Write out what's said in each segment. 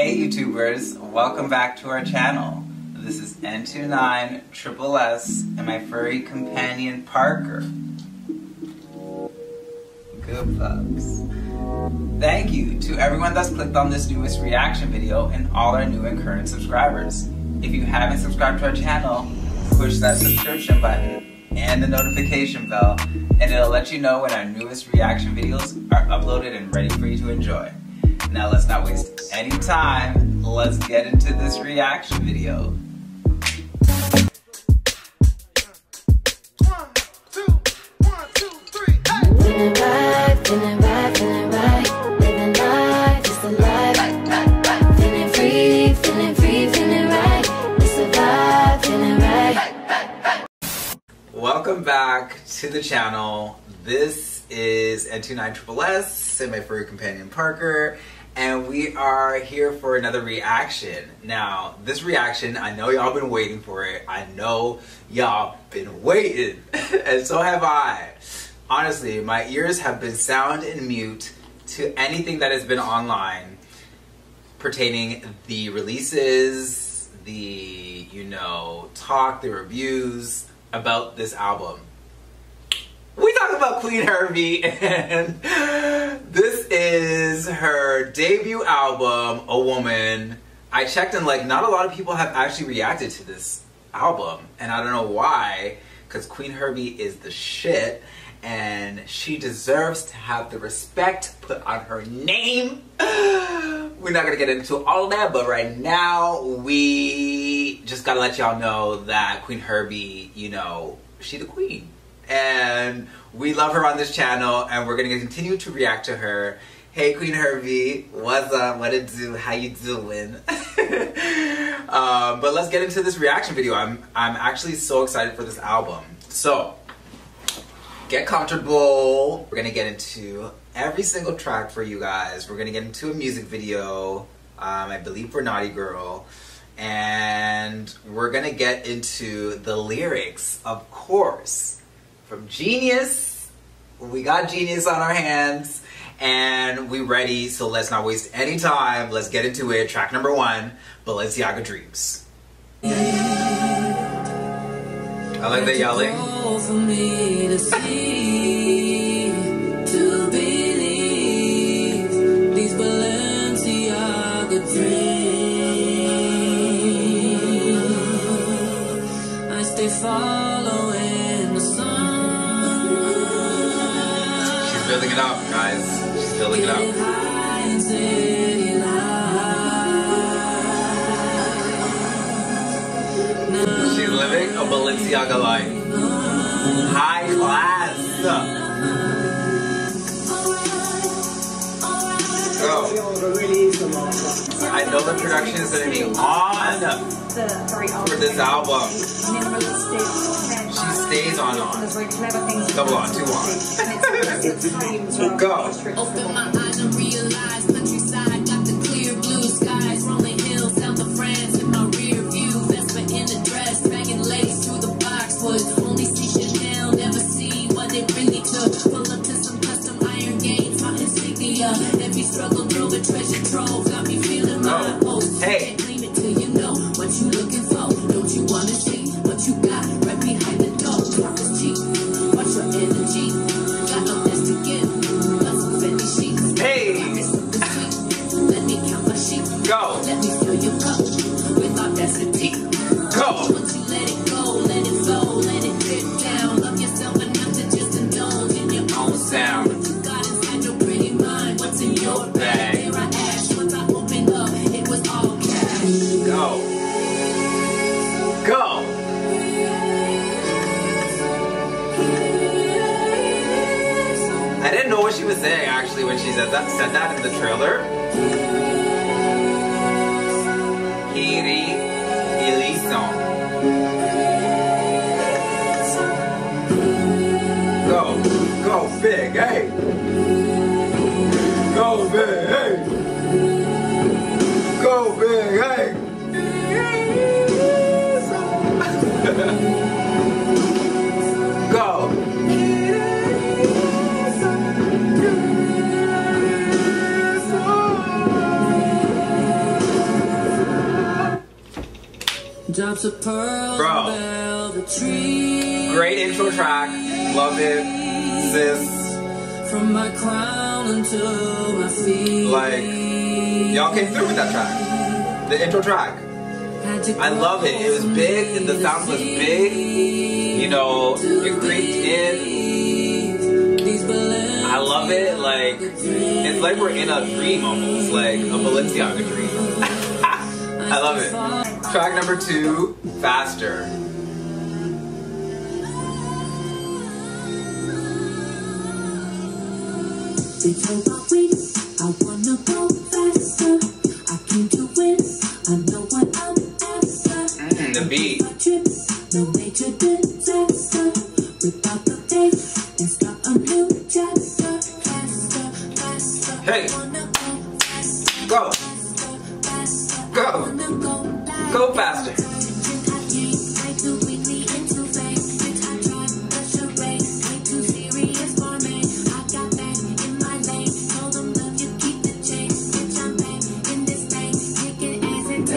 Hey YouTubers, welcome back to our channel. This is N29 Triple S and my furry companion Parker. Good folks. Thank you to everyone that's clicked on this newest reaction video and all our new and current subscribers. If you haven't subscribed to our channel, push that subscription button and the notification bell and it'll let you know when our newest reaction videos are uploaded and ready for you to enjoy. Now let's not waste any time. Let's get into this reaction video. Welcome back to the channel. This is N29 Triple S and my furry companion Parker, and we are here for another reaction. Now, this reaction, I know y'all been waiting for it. I know y'all been waiting, and so have I. Honestly, my ears have been sound and mute to anything that has been online pertaining the releases, the, you know, talk, the reviews about this album. Talk about Qveen Herby, and this is her debut album, A Woman. I checked and like not a lot of people have actually reacted to this album, and I don't know why, because Qveen Herby is the shit, and she deserves to have the respect put on her name. We're not gonna get into all that, but right now we just gotta let y'all know that Qveen Herby, you know, she the queen. And we love her on this channel and we're gonna continue to react to her. Hey Qveen Herby, what's up? What it do? How you doing? um, but let's get into this reaction video. I'm I'm actually so excited for this album. So get comfortable. We're gonna get into every single track for you guys. We're gonna get into a music video, um, I believe for Naughty Girl, and we're gonna get into the lyrics, of course, from Genius. We got Genius on our hands, and we ready. So let's not waste any time. Let's get into it. Track number one, Balenciaga Dreams. I like the yelling. to to believe these. I stay following it up, guys. She's building it up. She's living a Balenciaga life. High class. Go. I know the production is going to be on for this album. She stays on on. Double on, two on. Go. Open my eyes and realize when she said that said that in the trailer. Kyrie Eleison. Go. Go big, hey. Go big, hey. Go big, hey. Drops of pearl Bro. on velvet tree. Great intro track. Love it. Sis. From my crown until my feet. Like, Y'all came through with that track. The intro track. I love it. It was big. And The sound was big. You know, it creeped in. I love it. Like, it's like we're in a dream almost. Like a Balenciaga dream. I love it. Track number two, Faster. I wanna go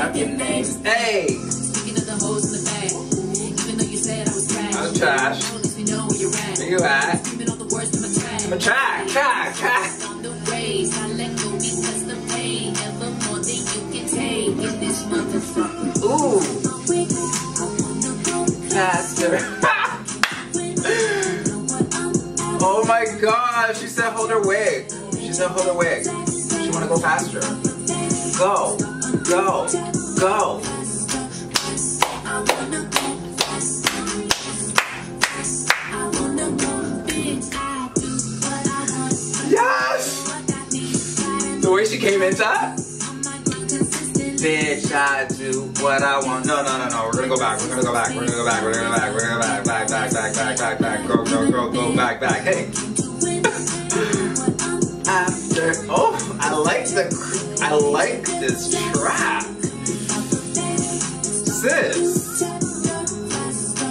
ass and taking names. Hey. The hoes in the bag. Even though you said I was trash. I was trash. At least we know where you're at. Where you at? The words to my track. I'm a track, track, track. On the race, I let go because the pain ever more than you can take in this motherfucker. Ooh. Quick, I wanna go Faster. know what I'm after. oh my god, She said hold her wig. She said hold her wig. She wanna go faster. Go. Go. Go. Yes. The way she came into that. Bitch, I do what I want. No, no, no, no. We're gonna go back. We're gonna go back. We're gonna go back. We're gonna go back. We're gonna go back. Back, back, back, back, back, back. Go, go, go, go. Back, back. Hey. After. Oh, I like the. I like this track. Sis.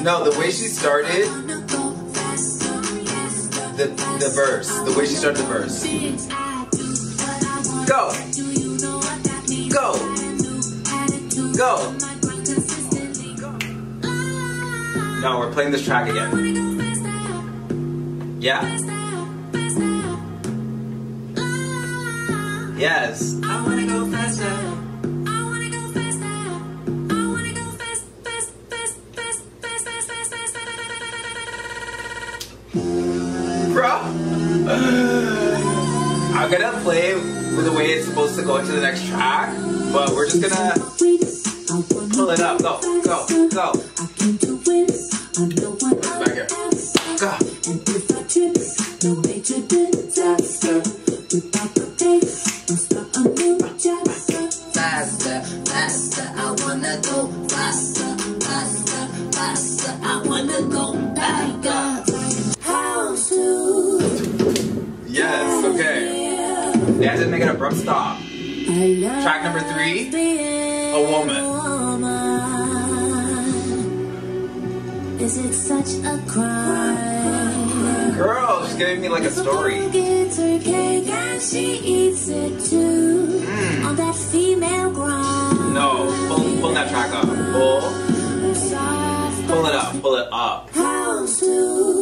No, the way she started the, the verse, the way she started the verse. Go. Go. Go. No, we're playing this track again. Yeah. Yes. I wanna go faster. I wanna go faster. I wanna go fast, fast, fast, fast, fast, fast, fast, fast, fast. Bro. I'm gonna play with the way it's supposed to go into the next track, but we're just gonna pull it up. Go, go, go. I came to win. I know what Woman. Is it such a crime? Girl, she's giving me like a story. gets her cake and she eats it too. Hmm. On that female grind. No, pull, pull that track up. Pull, pull it up, pull it up. House to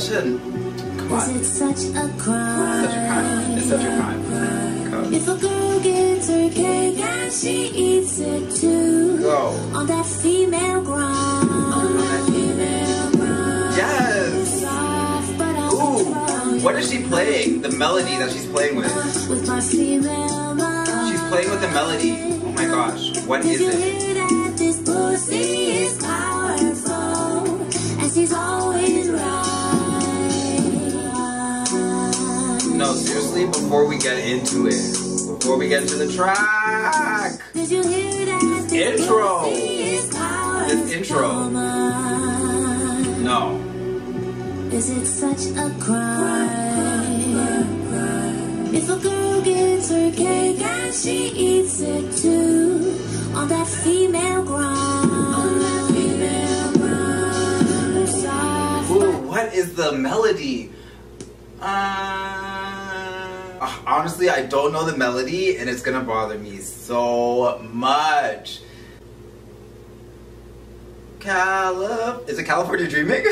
It's such come Is on, it such a crime? such a crime. It's such a crime. Come. If a girl gets her cake and she eats it too. Go. On that female grind. On that female grind. Yes. Soft, but I'm Ooh, what is she playing? The melody that she's playing with. With my female mind. She's playing with the melody. Oh my gosh, what is it? Seriously, before we get into it, before we get into the track, Did you hear that this Intro. pussy is powerful? This intro. no. Is it such a crime? If a girl gets her cake and she eats it too on that female grind. On that female grind. Ooh, what is the melody? Uh, honestly, I don't know the melody, and it's gonna bother me so much. Calif- is it California Dreaming?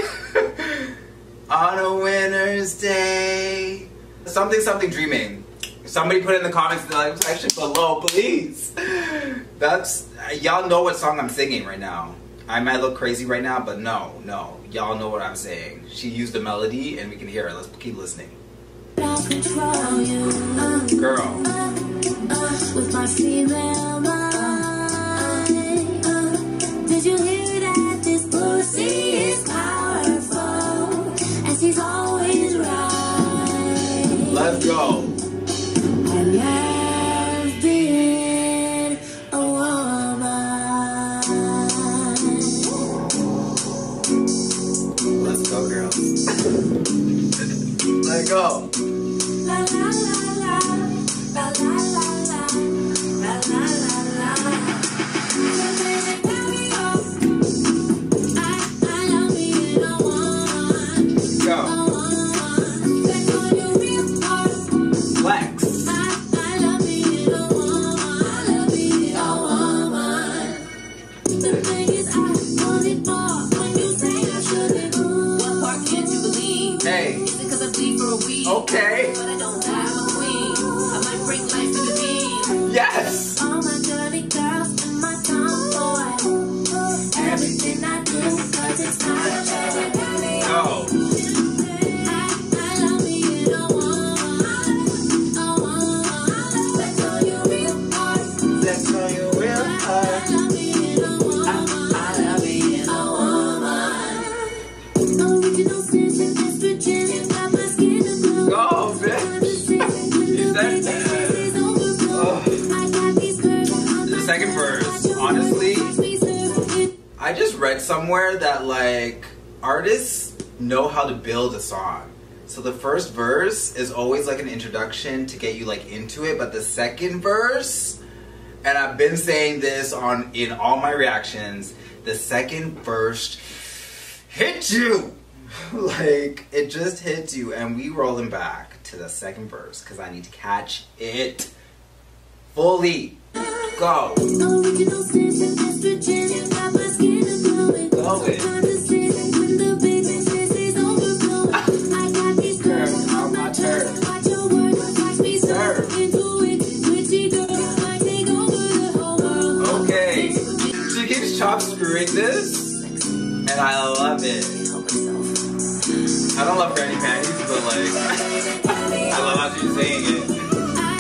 On a winter's day. Something, something dreaming. Somebody put in the comments in the section below, please. That's, y'all know what song I'm singing right now. I might look crazy right now, but no, no. Y'all know what I'm saying. She used the melody and we can hear it. Let's keep listening. Girl. uh, with my female mind. Uh, did you hear that? This pussy is powerful, and she's always right. Let's go. I love being a woman. Let's go, girls. Let go. Is always like an introduction to get you like into it, but the second verse, and I've been saying this on in all my reactions, the second verse hits you. like it just hits you and we rolling back to the second verse cuz I need to catch it fully. Go. Original sin and I love it. I don't love granny panties, but like, I love how she's saying it. I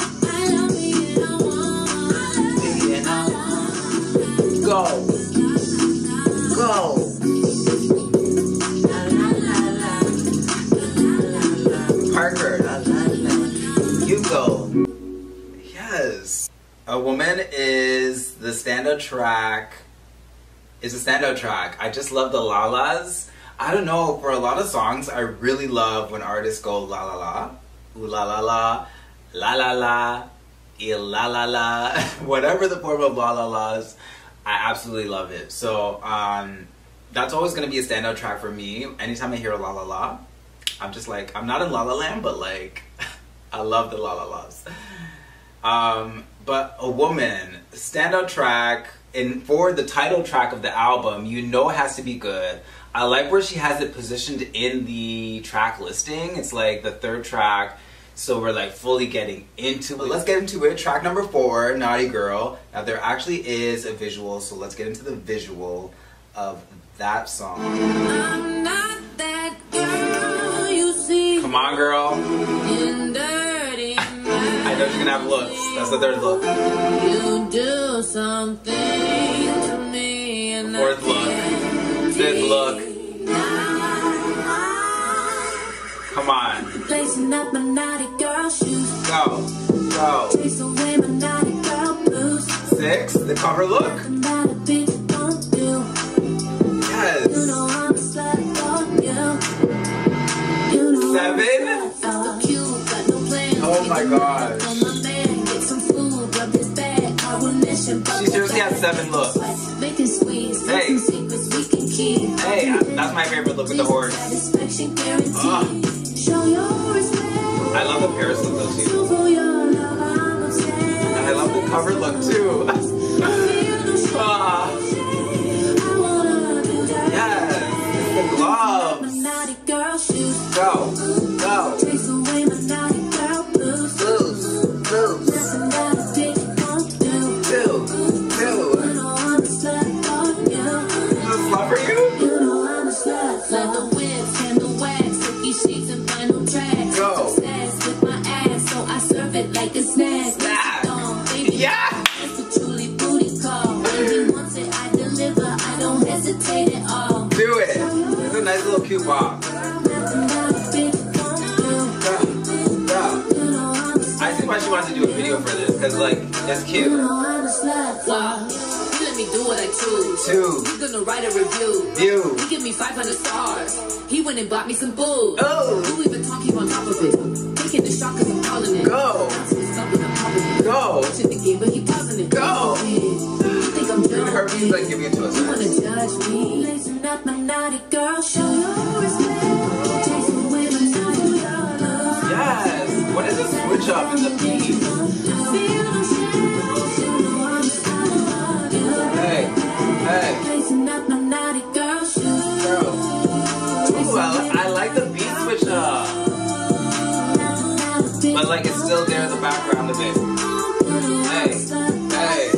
love a woman. Go. Go. Parker. You go. Yes. A woman is the standout track. Is a standout track. I just love the la-las. I don't know, for a lot of songs, I really love when artists go la la la, ooh la la la, la la la, il la la la, whatever the form of la la la's, I absolutely love it. So, um, that's always gonna be a standout track for me. Anytime I hear a la la la, I'm just like, I'm not in La La Land, but like, I love the La La Las. Um, but a woman, standout track, and for the title track of the album, you know it has to be good. I like where she has it positioned in the track listing. It's like the third track, so we're like fully getting into it. Let's get into it. Track number four, Naughty Girl. Now there actually is a visual, so let's get into the visual of that song. I'm not that girl you see Come on, girl. In dirty I know she's gonna have looks. That's the third look. You do something to me and Fourth look. Fifth look. Come on. Lacing up my naughty girl shoes. Go. Go. Chase away my naughty girl blues. Six. The cover look. Talking about a bitch don't do. You Yes. know back. Coronation, She seriously has seven looks. Hey. Hey, that's my favorite look with the horse. Ah. Show your respect. this look though too. I love the cover look too. ah, yes, the gloves. Nice little cute box. Go, go. I see why she wants to do a video for this, because, like, it's cute. Wow. You let me do what I choose. Two, He's gonna write a review. view. He give me 500 stars. He went and bought me some food. Oh. Who even talk keep on top of it? Taking the shot cause I'm calling it. Go. Bouncing with something I'm popping it. Go. Watching the game, but he pausing it. Go. You think I'm Dude, dumb? Herby's like giving it to us. You wanna judge me? Lacing up my naughty girl, show your up in. Hey, hey, Ooh, I, like the beat switch. But like it's still there in the background a bit. Hey, hey.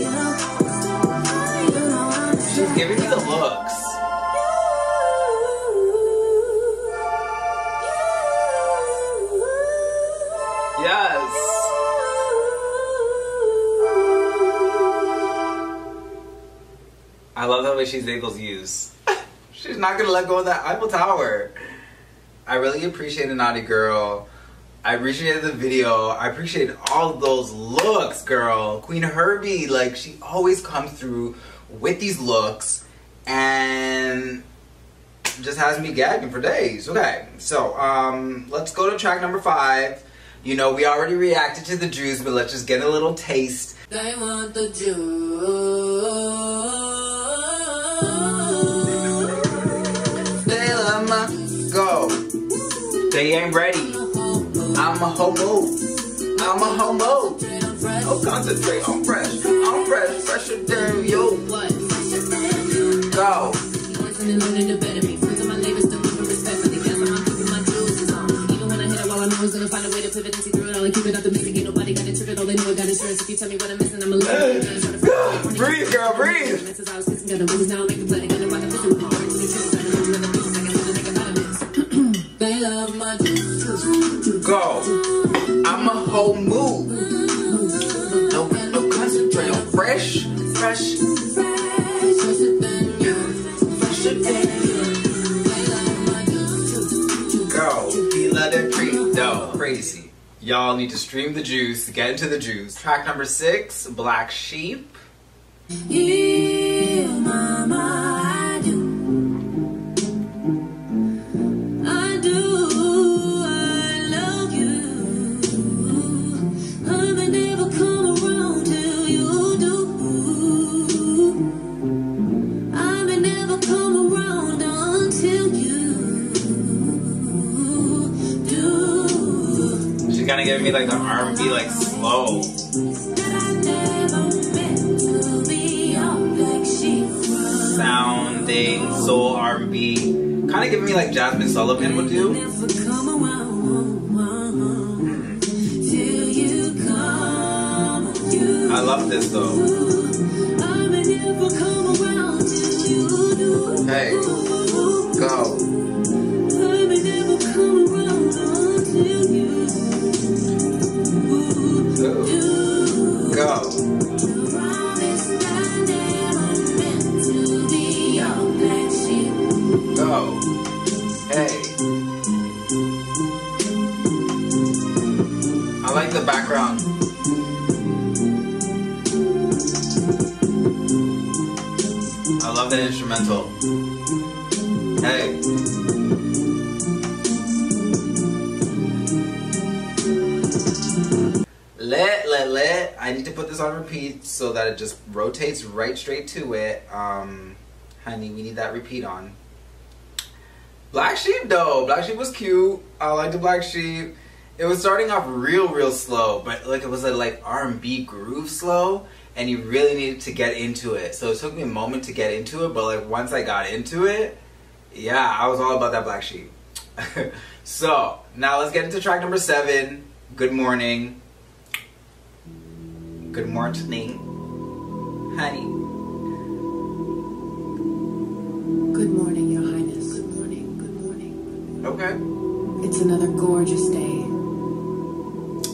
She's giving me the looks. Love the way she's able to use. she's not gonna let go of that Eiffel Tower. I really appreciate a naughty girl. I appreciated the video. I appreciated all those looks, girl. Qveen Herby, like she always comes through with these looks and just has me gagging for days. Okay, so um, let's go to track number five. You know, we already reacted to the juice, but let's just get a little taste. They want the juice. They ain't ready. I'm a homo. I'm a homo. Oh, concentrate on fresh. I'm fresh, fresher than you. What? Go. Poison and loaded to better me. Friends of my neighbors still give me respect for the gas. I'm keeping my juices on. Even when I hit it, while I know it's gonna find a way to pivot and see through it all and keep it up the music. Ain't nobody got it. All they know I got insurance. If you tell me what I'm missing, I'm a little. Breathe, girl, breathe. Go. I'm a whole move. No, no concentrate on fresh, fresh, Fresher than you. fresher than you. They love my. Go. He let treat. No, crazy. Y'all need to stream the juice, get into the juice. Track number six, Black Sheep. Yeah, mama, I giving me like the R&B, like slow. Sounding soul R&B, kind of giving me like Jazmine Sullivan would do. I love this though. I may Ooh, so that it just rotates right straight to it. Um, honey, we need that repeat on. Black Sheep though. Black Sheep was cute. I like the Black Sheep. it was starting off real, real slow, but like it was a like R and B groove slow, and you really needed to get into it. So it took me a moment to get into it, but like once I got into it, yeah, I was all about that black sheep. so now let's get into track number seven. Good morning. Good morning, honey. Good morning, Your Highness. Good morning, good morning. Okay. It's another gorgeous day.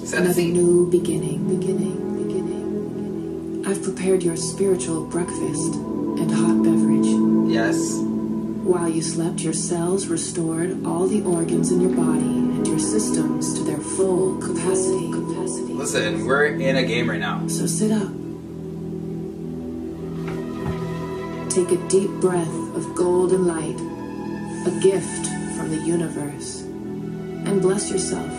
Set the Another new beginning, beginning, beginning. I've prepared your spiritual breakfast and hot beverage. Yes. While you slept, your cells restored all the organs in your body and your systems to their full capacity. capacity. Listen, we're in a game right now. So sit up. Take a deep breath of golden light, a gift from the universe, and bless yourself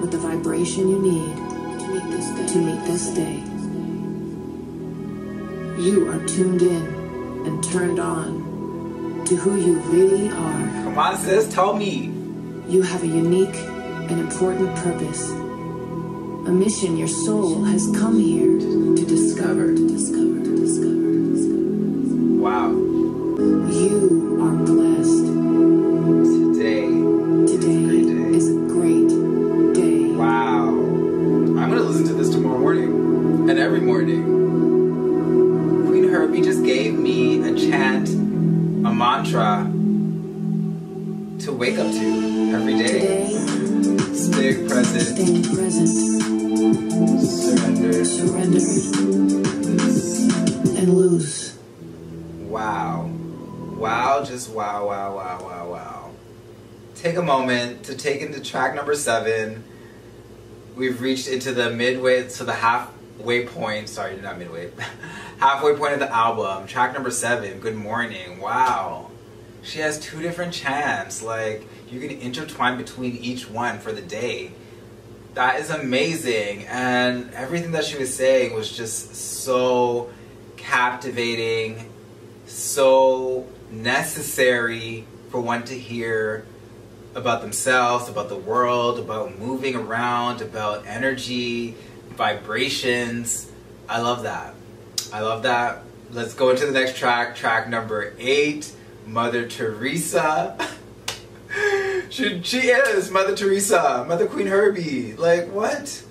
with the vibration you need to meet this day. To meet this day. You are tuned in and turned on to who you really are. Come on, sis, tell me. You have a unique and important purpose. A mission your soul has come here to discover, to discover, to discover, to discover. Wow. You are blessed. Today. Today Great day. is a great day. Wow. I'm gonna listen to this tomorrow morning. And every morning. Qveen Herby just gave me a chant, a mantra to wake up to every day. Today, Stay present, stay present, Take a moment to take into track number seven. We've reached into the midway, to the halfway point, sorry, not midway, halfway point of the album. Track number seven, Good Morning. Wow. She has two different chants. Like, you can intertwine between each one for the day. That is amazing. And everything that she was saying was just so captivating, so necessary for one to hear about themselves, about the world, about moving around, about energy, vibrations. I love that. I love that. Let's go into the next track, track number eight, Mother Teresa. she, she is Mother Teresa, Mother Qveen Herby. Like, what?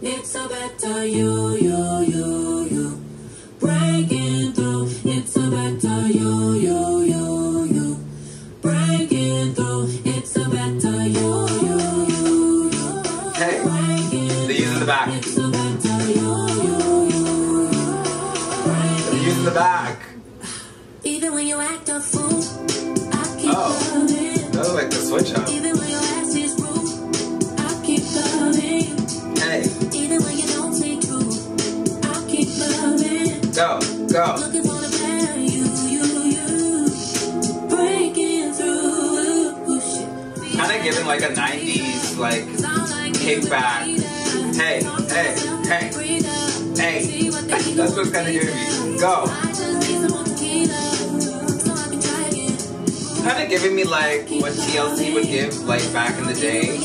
It's a better you, you, you, you. Breaking through. It's a better The use in the back. Even when you act a fool, I keep Oh. That was like the switch up. Even when your ass is rude, I keep loving. Hey, Even when you don't say true, I keep loving. go, go. Looking for the better you, you, you. Breaking through. Kind of giving like a 90s, like, Sound like kickback. Hey, hey, hey, hey. That's what's kind of giving me. Go. Kind of giving me like what TLC would give, like back in the day.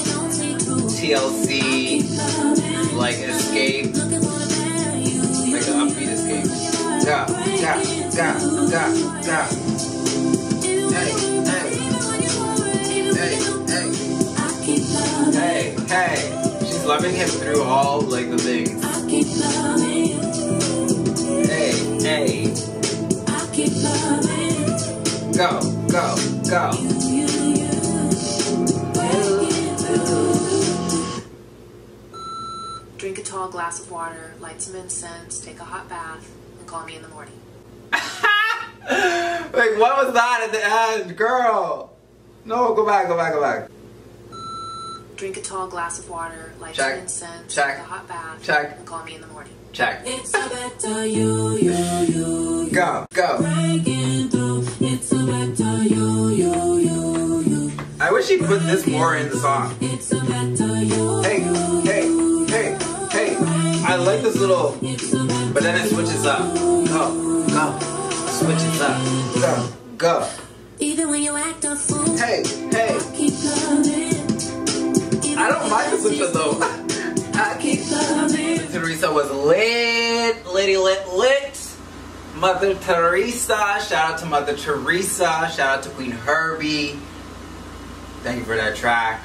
TLC, like Escape, like an upbeat Escape. Go, go, go, go, go. Hey, hey, hey, hey, hey. She's loving him through all like the things. Hey, hey. Go, go, go. Drink a tall glass of water, light some incense, take a hot bath, and call me in the morning. like what was that at the end, girl? No, go back, go back, go back. Drink a tall glass of water, light Check. some incense, Check. take a hot bath, Check. and call me in the morning. Check. It's a better you, you, you. Go, go. Breaking through. It's a better you, you, you, you. I wish he put this more in the song. It's a better you. Hey, hey, hey, hey. I like this little, It's a but then it switches up. Go, go. Switches up. Go, go. Even when you act a fool, Hey, hey. keep I don't mind this one though. I keep loving. Teresa was lit, litty lit lit. Mother Teresa, shout out to Mother Teresa, shout out to Qveen Herby. Thank you for that track.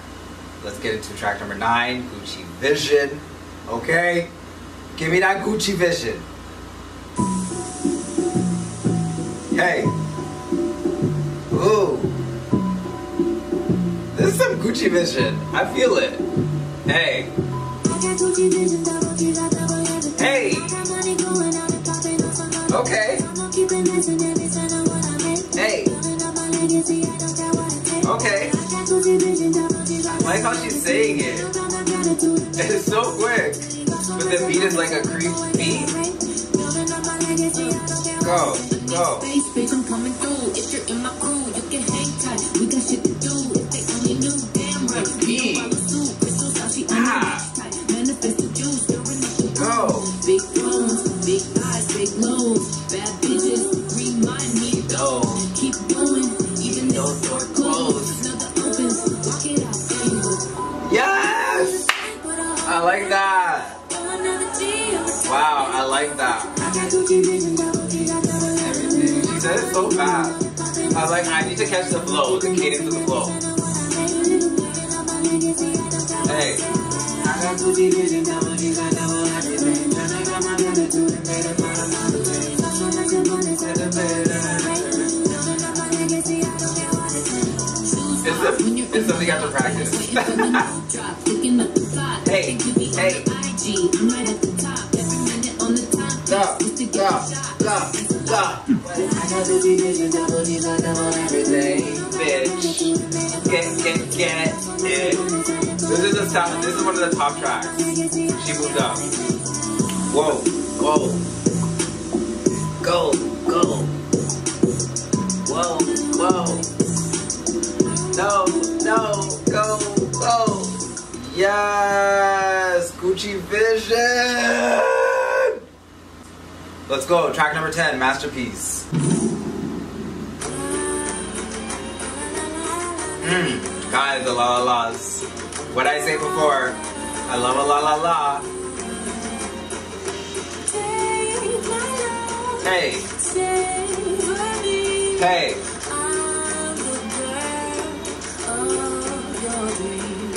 Let's get into track number nine, Gucci Vision. Okay? Give me that Gucci Vision. Hey. Ooh. Some Gucci Vision. I feel it. Hey. Hey. Okay. Hey. Okay. I like how she's saying it. It's so quick. But the beat is like a creep beat. Go. Go. Space, bitch, I'm coming through. If you're in my crew, you can hang tight. We got shit Big phones, big eyes, big lows. Bad bitches, remind me. Go. Keep going, even though door closed. Another opens. Walk it out. Yes! I like that. Wow, I like that. Everything. She said it so fast. I was like, I need to catch the flow, the cadence of the flow. Hey. Something you practice. Hey, hey. Go, go, go, go. Everything, bitch. Get, get, get it. This is a sound. This is one of the top tracks. She moved up. Whoa, whoa. Go, go. Whoa, whoa. No, no, go, go. Yes, Gucci Vision. Let's go. Track number 10, Masterpiece. Mm, guys, the la la la's. What I say before, I love a la la la. Hey, hey,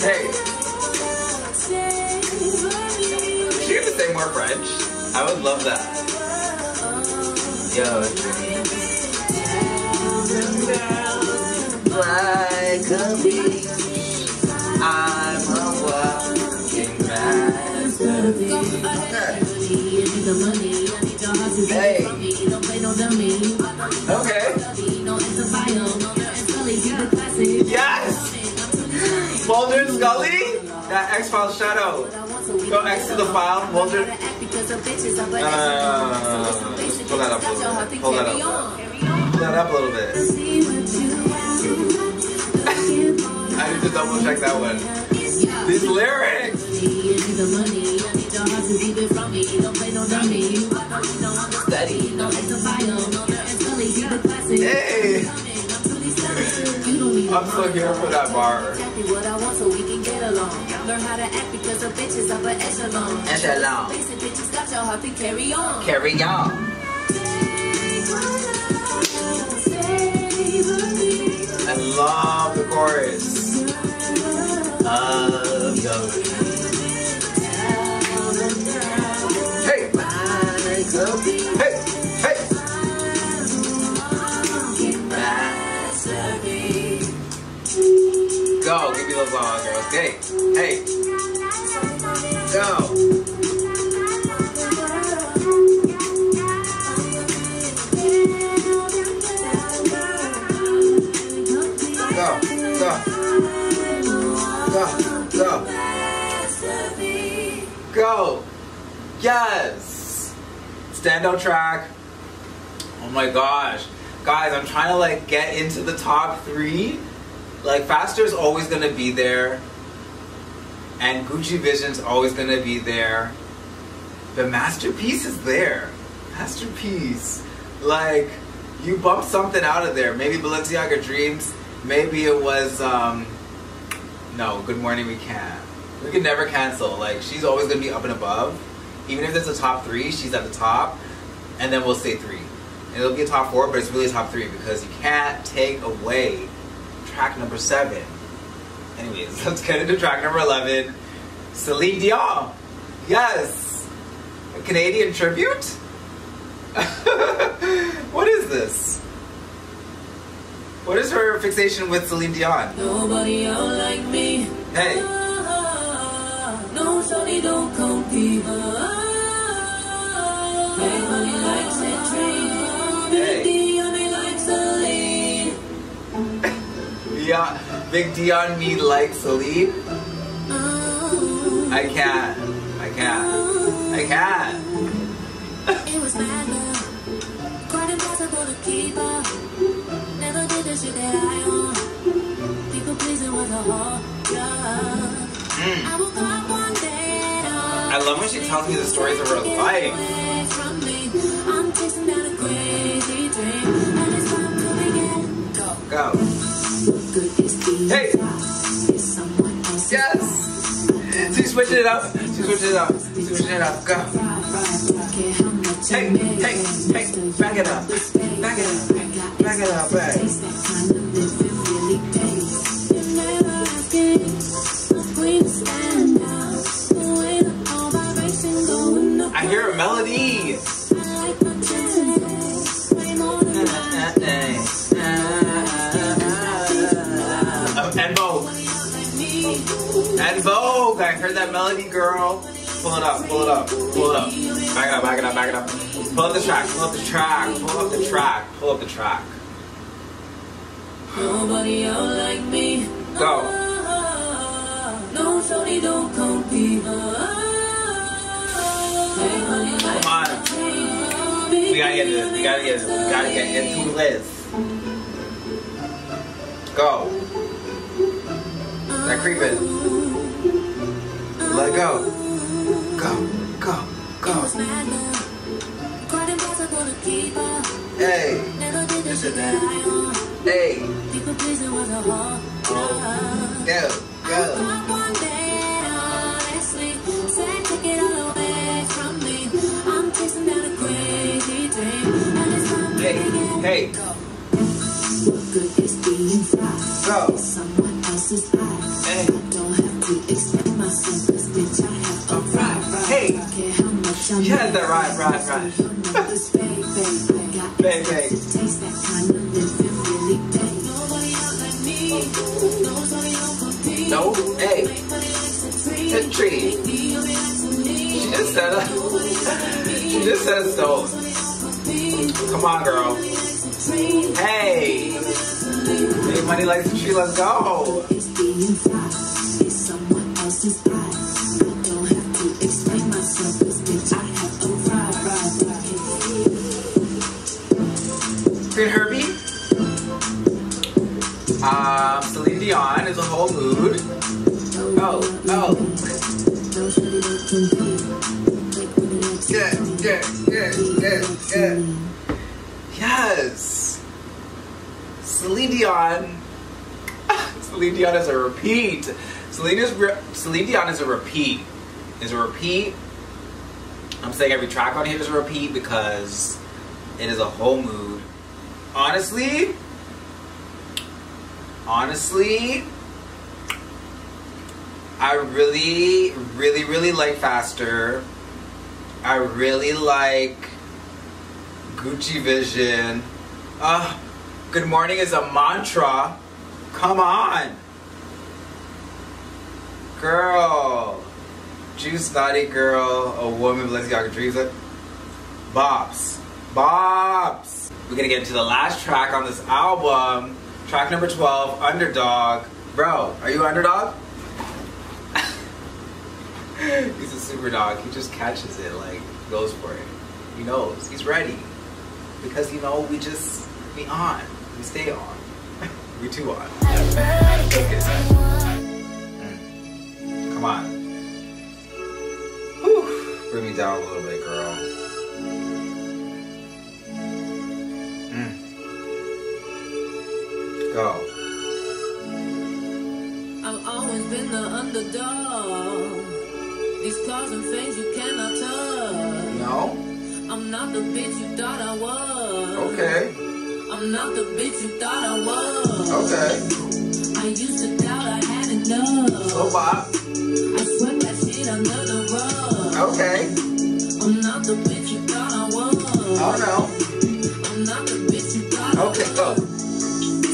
Hey, she gonna say more French? I would love that. Yo, like a beach, I'm a walking masterpiece. Hey. Okay. Yes! Mulder Scully? That X Files shadow. Go X to the file, Mulder. Uh, pull that up a little bit. Pull that up. Pull that up a little bit. I need to double check that one. These lyrics! Hey! I'm so here for that bar. Exactly what I want so we can get along. Learn how to act because the bitches up an echelon. Echelon. Basic bitches got your heart to carry on. Carry on. I love the chorus. Of your! Hey! Hey! do. Okay. Hey. Go. Go. Go. Go. Go. Yes. standout track. Oh my gosh. Guys, I'm trying to like get into the top three like Faster is always gonna be there. And Gucci Vision's always gonna be there. But Masterpiece is there. Masterpiece. Like, you bumped something out of there. Maybe Balenciaga Dreams. Maybe it was um no, Good Morning We can't. We can never cancel. Like she's always gonna be up and above. Even if it's a top three, she's at the top. And then we'll say three. And it'll be a top four, but it's really a top three because you can't take away track number seven. Anyways, let's get into track number 11. Celine Dion. Yes. A Canadian tribute? what is this? What is her fixation with Celine Dion? Nobody out like me. Hey. Ah, no, don't compete. Make money like Hey. Yeah, Big Dion me like. Ah, I can't. I can't. I can't. It was mad love. Quite impossible to keep up. Never did the shit that I want. People pleasing was a hard job. Mm. I woke up one day. I love when she tells me the stories of her life. Hey. Yes. She's switching it up. She's switching it up. She's switching it up. Go. Hey, hey, hey, back it up. Back it up. Back it up, hey. Taste that kind of And Vogue. I heard that melody, girl. Pull it up. Pull it up. Pull it up. Back it up. Back it up. Back it up. Pull up the track. Pull up the track. Pull up the track. Pull up the track. Nobody out like me. Go. No, shorty don't compete. Come on. We gotta get this. We gotta get this. We gotta get into this. Go. That creeping. Let go. Go. Go. Go. Hey. That Hey. Go. Go. Hey. Hey. Go. Someone else's. Hey. I don't have to explain myself, 'cause bitch, I have a ride, ride. Hey. Care how much I Yes, make. that ride, ride, ride. You know this, babe, babe. I got Babe, babe. expensive taste, that kind of living really pays. Nobody out like me. Nobody don't compete. No. Hey. Make money like Century. Hit tree. Big D on me like Celine. She just said. She just said so. Come on, girl. Hey. Make money like the tree. Let's go. Dion. Celine Dion is a repeat. Celine is re- Celine Dion is a repeat. Is a repeat. I'm saying every track on here is a repeat because it is a whole mood. Honestly, honestly, I really, really, really like Faster. I really like Gucci Vision. Uh, good morning is a mantra. Come on. Girl. Juice Naughty Girl, a woman Balenciaga dreams. Bops. Bops. We're gonna get into the last track on this album. Track number 12, Underdog. Bro, are you Underdog? He's a super dog. He just catches it, like goes for it. He knows. He's ready. Because you know, we just we on. We stay on. we too on. Mm. Come on. Whew. Bring me down a little bit, girl. Mm. Go. I've always been the underdog. These claws and fangs you cannot touch. No? I'm not the bitch you thought I was. Okay. I'm not the bitch you thought I was. Okay. I used to doubt I had enough. Oh, go Bob. I swept that shit under the rug. Okay. I'm not the bitch you thought I was. Oh no. I'm not the bitch you thought I Okay, go.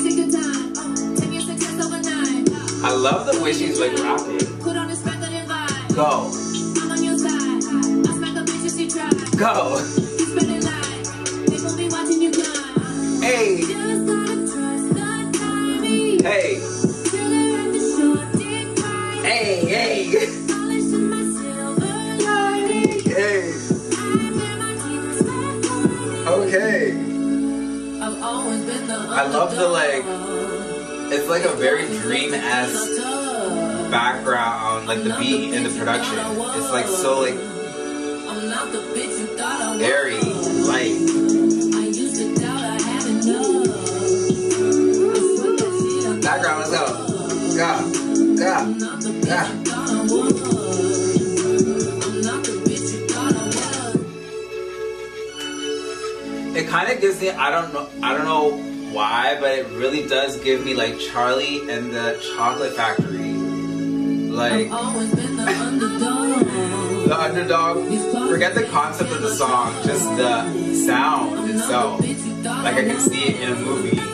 Take your time. Take your success overnight. I love the way she's like rapping. Put on this record and vibe. Go. I'm on your side. I smack a bitch if she try. Go. Hey. Hey. Hey. Okay. I love the, like, It's like a very dream-esque background, like the beat and the production. It's like so like Background, let's go. Go. Go. I'm not the bitch Yeah. you thought I was. I'm not the bitch you thought I was. It kind of gives me I don't know I don't know why, but it really does give me like Charlie and the Chocolate Factory. Like I've always been the underdog. Forget the concept of the song, just the sound itself. Like I can see it in a movie.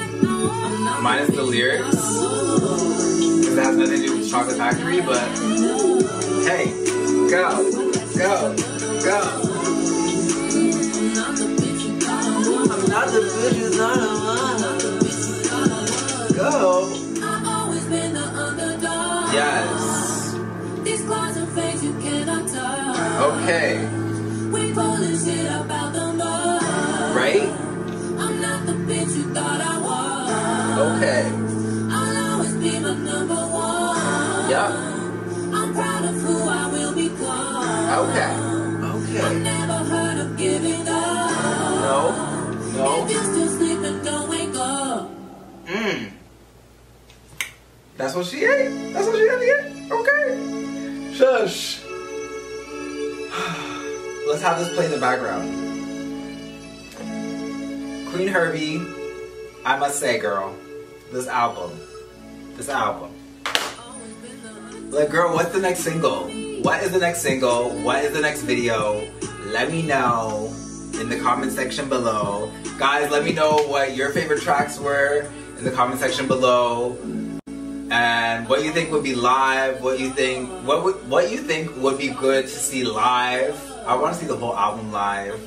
Minus the lyrics, because it has nothing to do with Chocolate Factory. But hey, go, go, go. I'm not the bitch you thought I was. Go. I've always been the underdog. Yes. These claws and fangs you cannot touch. Okay. Okay. I'll always be my number one. Yeah. I'm proud of who I will become. Okay. I Okay. never heard of giving up. No. No. If you're still sleeping, don't wake up. Mmm. That's what she ate. That's what she had to get. Okay. Shush. Let's have this play in the background. Qveen Herby, I must say, girl, this album, this album. Like, girl, what's the next single? What is the next single? What is the next video? Let me know in the comment section below. Guys, let me know what your favorite tracks were in the comment section below. And what you think would be live, what you think what would, what you think would be good to see live. I want to see the whole album live.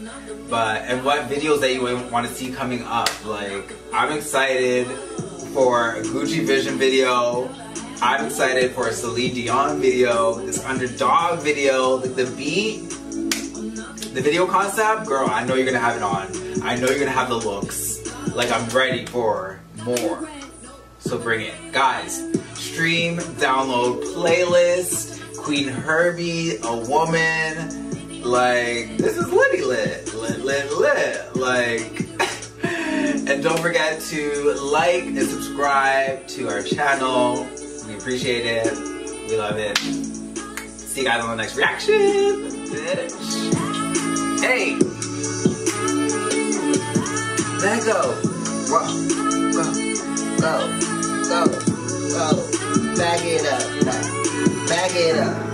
But and what videos that you want to see coming up. Like I'm excited for a Gucci Vision video. I'm excited for a Celine Dion video, this underdog video, like the beat, the video concept, girl, I know you're gonna have it on. I know you're gonna have the looks. Like I'm ready for more. So bring it. Guys, stream, download, playlist, Qveen Herby, a woman. Like, this is litty lit. Lit, lit, lit. Like, and don't forget to like and subscribe to our channel. We appreciate it. We love it. See you guys on the next reaction. Bitch. Hey. Let go. Go. Go. Go. Go. Go. Back it up. Back, it up.